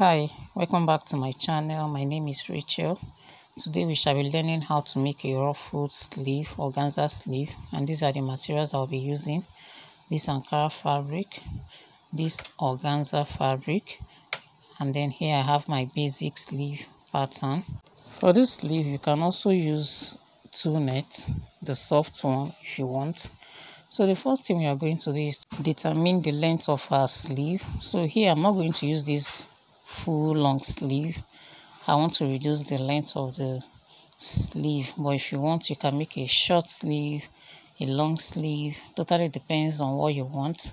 Hi, welcome back to my channel. My name is Rachel. Today we shall be learning how to make a ruffled sleeve, organza sleeve, and these are the materials I'll be using. This Ankara fabric, this organza fabric, and then here I have my basic sleeve pattern. For this sleeve, you can also use tulle net, the soft one if you want. So the first thing we are going to do is determine the length of our sleeve. So here I'm not going to use this full long sleeve. I want to reduce the length of the sleeve. But if you want, you can make a short sleeve, a long sleeve. Totally depends on what you want.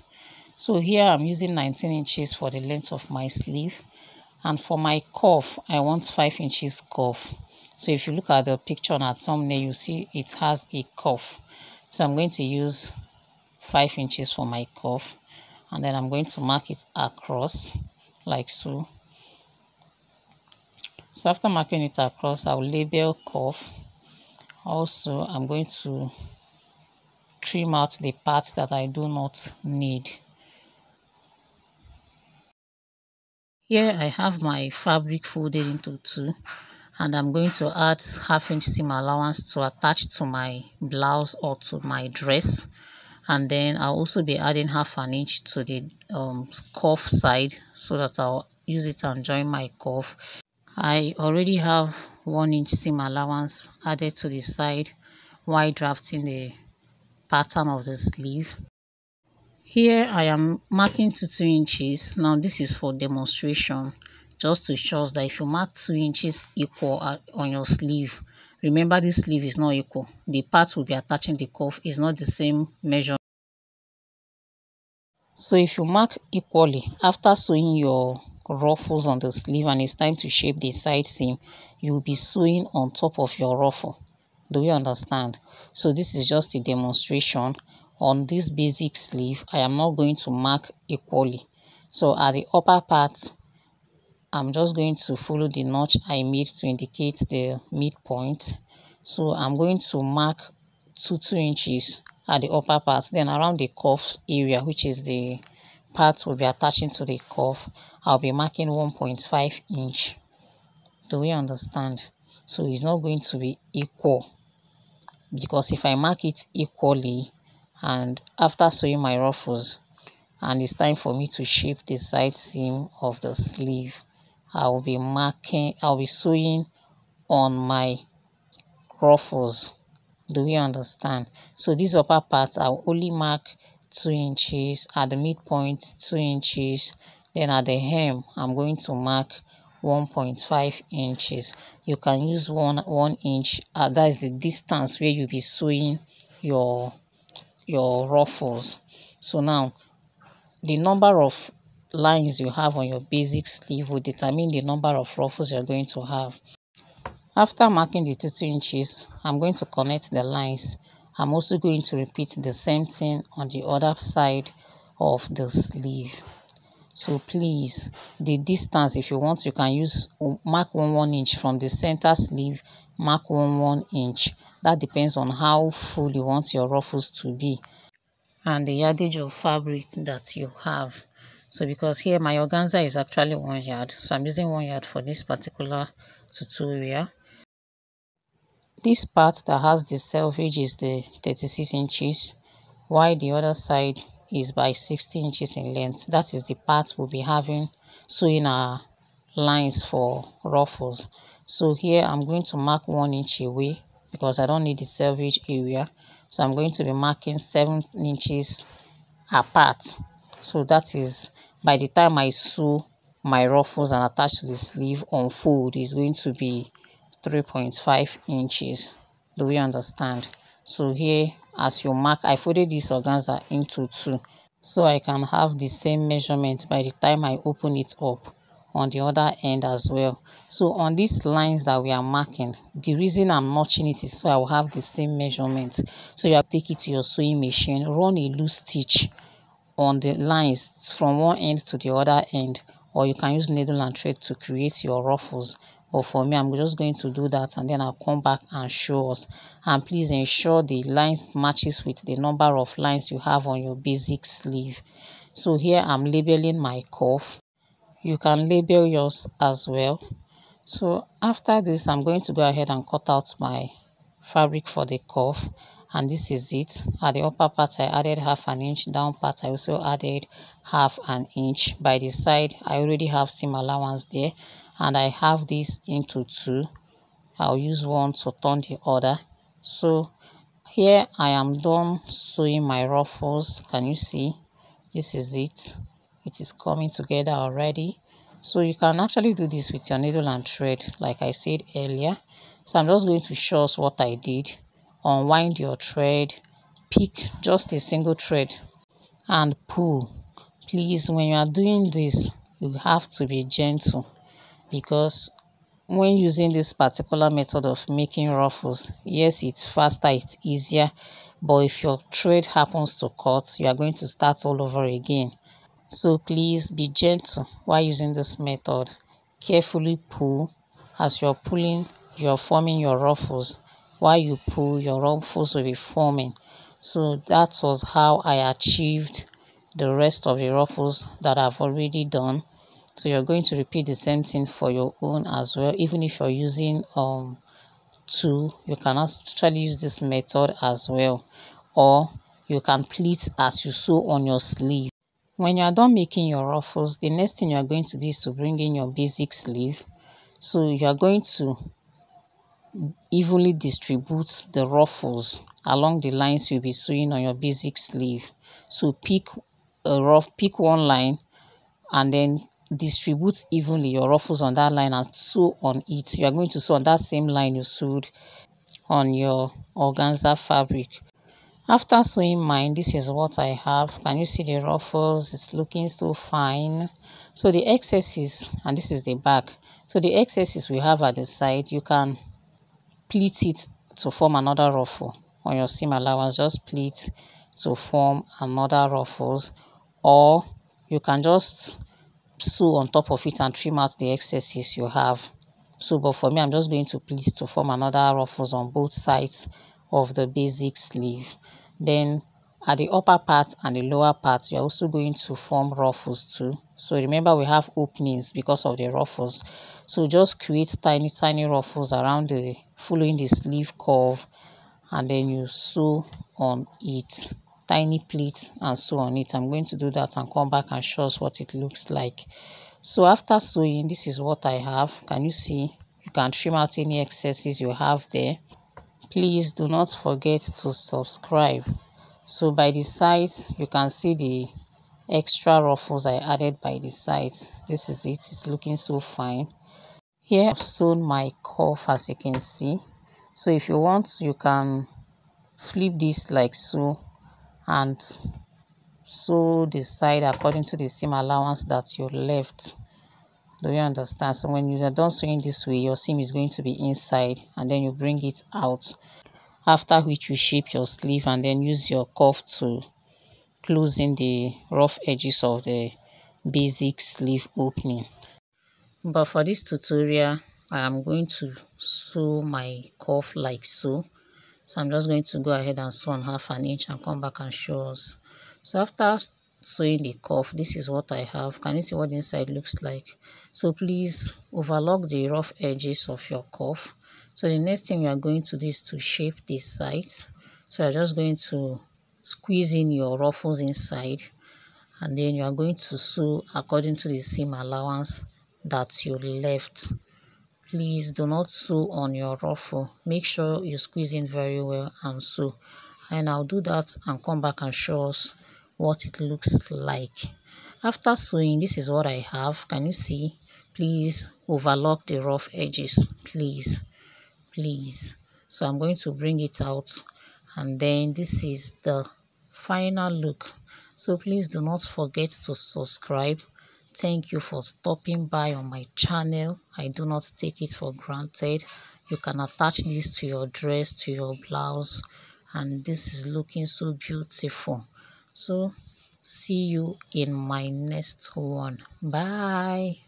So here I'm using 19 inches for the length of my sleeve. And for my cuff, I want 5 inches cuff. So if you look at the picture on our thumbnail, you see it has a cuff. So I'm going to use 5 inches for my cuff and then I'm going to mark it across like so so after marking it across I'll label cuff. Also I'm going to trim out the parts that I do not need. Here I have my fabric folded into two and I'm going to add half inch seam allowance to attach to my blouse or to my dress. And then I'll also be adding half an inch to the um, cuff side so that I'll use it and join my cuff. I already have one inch seam allowance added to the side while drafting the pattern of the sleeve. Here I am marking to 2 inches. Now this is for demonstration just to show us that if you mark 2 inches equal uh, on your sleeve, remember this sleeve is not equal. The part will be attaching the cuff is not the same measure so if you mark equally after sewing your ruffles on the sleeve and it's time to shape the side seam you'll be sewing on top of your ruffle. Do you understand? So this is just a demonstration on this basic sleeve. I am not going to mark equally. So at the upper part i'm just going to follow the notch i made to indicate the midpoint. So i'm going to mark two two inches at the upper part then around the cuff area which is the part will be attaching to the cuff i'll be marking 1.5 inch. Do we understand? So it's not going to be equal. Because if i mark it equally and after sewing my ruffles and it's time for me to shape the side seam of the sleeve i will be marking i'll be sewing on my ruffles. Do you understand? So this upper part i'll only mark two inches at the midpoint two inches. Then at the hem i'm going to mark 1.5 inches. You can use one one inch uh, that is the distance where you'll be sewing your your ruffles. So now the number of lines you have on your basic sleeve will determine the number of ruffles you're going to have. After marking the 2 inches, I'm going to connect the lines. I'm also going to repeat the same thing on the other side of the sleeve. So please, the distance, if you want, you can use um, mark one one inch from the center sleeve, mark one one inch. That depends on how full you want your ruffles to be and the yardage of fabric that you have. So because here my organza is actually one yard, so I'm using one yard for this particular tutorial. This part that has the selvage is the 36 inches, while the other side is by 60 inches in length. That is the part we'll be having sewing our lines for ruffles. So here I'm going to mark one inch away because I don't need the selvage area. So I'm going to be marking seven inches apart. So that is by the time I sew my ruffles and attach to the sleeve unfold is going to be 3.5 inches. Do we understand? So here as you mark i folded this organza into two so i can have the same measurement by the time i open it up on the other end as well. So on these lines that we are marking the reason i'm notching it is so i will have the same measurement. So you have to take it to your sewing machine run a loose stitch on the lines from one end to the other end or you can use needle and thread to create your ruffles but for me i'm just going to do that and then i'll come back and show us. And please ensure the lines matches with the number of lines you have on your basic sleeve. So here i'm labeling my cuff. You can label yours as well. So after this i'm going to go ahead and cut out my fabric for the cuff. And this is it. At the upper part i added half an inch. Down part i also added half an inch. By the side i already have seam allowance there and i have this into two. I'll use one to turn the other. So here i am done sewing my ruffles. Can you see? This is it. It is coming together already. So you can actually do this with your needle and thread like i said earlier. So i'm just going to show us what i did. Unwind your thread. Pick just a single thread and pull. Please when you are doing this you have to be gentle because when using this particular method of making ruffles yes it's faster it's easier but if your thread happens to cut you are going to start all over again. So please be gentle while using this method. Carefully pull as you're pulling you're forming your ruffles. While you pull your ruffles will be forming. So that was how i achieved the rest of the ruffles that i've already done so you're going to repeat the same thing for your own as well even if you're using um tulle you can actually use this method as well. Or you can pleat as you sew on your sleeve. When you are done making your ruffles the next thing you are going to do is to bring in your basic sleeve. So you are going to evenly distribute the ruffles along the lines you'll be sewing on your basic sleeve. So pick a rough pick one line and then distribute evenly. Your ruffles on that line and sew on it. You are going to sew on that same line you sewed on your organza fabric. After sewing mine this is what i have. Can you see the ruffles? It's looking so fine. So the excesses and this is the back. So the excesses we have at the side you can pleat it to form another ruffle. On your seam allowance just pleat to form another ruffles. Or you can just sew on top of it and trim out the excesses you have. So but for me i'm just going to pleat to form another ruffles on both sides of the basic sleeve. Then at the upper part and the lower part you're also going to form ruffles too. So remember we have openings because of the ruffles. So just create tiny tiny ruffles around the following the sleeve curve and then you sew on it tiny pleats and sew on it. I'm going to do that and come back and show us what it looks like. So after sewing this is what i have. Can you see? You can trim out any excesses you have there. Please do not forget to subscribe. So by the sides you can see the extra ruffles i added by the sides this is it. It's looking so fine. Here i've sewn my cuff as you can see. So if you want you can flip this like so and sew the side according to the seam allowance that you left. Do you understand? So when you are done sewing this way your seam is going to be inside and then you bring it out after which you shape your sleeve and then use your cuff to close in the rough edges of the basic sleeve opening. But for this tutorial i am going to sew my cuff like so so i'm just going to go ahead and sew on half an inch and come back and show us. So after sewing the cuff this is what i have. Can you see what the inside looks like? So please overlock the rough edges of your cuff. So the next thing you are going to do is to shape the sides. So you're just going to squeeze in your ruffles inside and then you are going to sew according to the seam allowance that you left please do not sew on your ruffle. Make sure you squeeze in very well and sew. And i'll do that and come back and show us what it looks like. After sewing this is what i have. Can you see? Please overlock the rough edges please. Please. So i'm going to bring it out. And then this is the final look. So please do not forget to subscribe thank you for stopping by on my channel. I do not take it for granted. You can attach this to your dress to your blouse and this is looking so beautiful. So see you in my next one. Bye